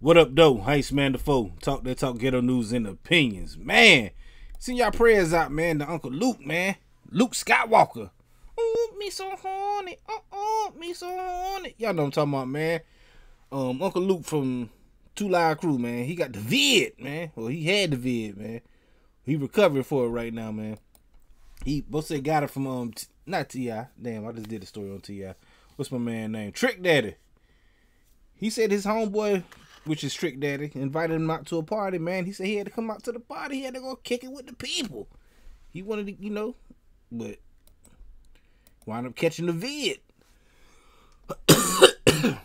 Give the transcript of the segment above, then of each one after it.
What up, though? Heist Man the Foe. Talk that talk, ghetto news and opinions. Man, send y'all prayers out, man, to Uncle Luke, man. Luke Skywalker. Oh, me so horny. Oh, oh, me so horny. Y'all know what I'm talking about, man. Um, Uncle Luke from Two Live Crew, man. He got the vid, man. Well, he had the vid, man. He recovering for it right now, man. He both said got it from um not Ti. Damn, I just did a story on Ti. What's my man name? Trick Daddy. He said his homeboy, which is Trick Daddy, invited him out to a party. Man, he said he had to come out to the party. He had to go kick it with the people. He wanted to, you know, but wound up catching the vid.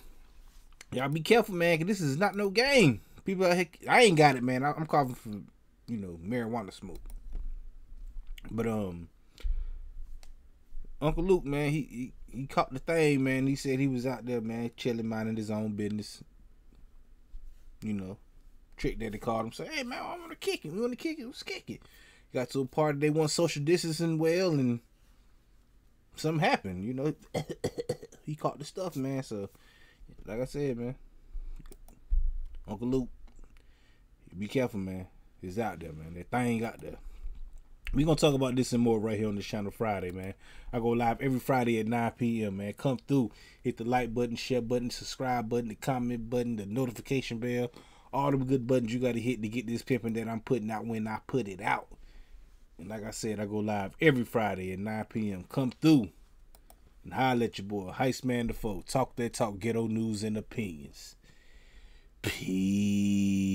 Y'all be careful, man, cause this is not no game. People I ain't got it, man. I- I'm coughing from, you know, marijuana smoke. But um, Uncle Luke, man, he, he he caught the thing, man. He said he was out there, man, chilling, minding his own business. You know, Trick Daddy called him. Say, hey man, I want to kick it. We want to kick it. Let's kick it. Got to a party they want social distancing well, and something happened. You know, he caught the stuff, man. So, like I said, man, Uncle Luke, be careful, man. It's out there, man. That thing out there. We gonna talk about this and more right here on this channel Friday, man. I go live every Friday at 9 p.m. Man, come through, hit the like button, share button, subscribe button, the comment button, the notification bell, all the good buttons you gotta hit to get this pimping that I'm putting out when I put it out. And like I said, I go live every Friday at 9 p.m. Come through and holler at your boy, Heist Man the Foe. Talk that talk, ghetto news and opinions. Peace.